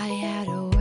I had a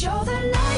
show the stop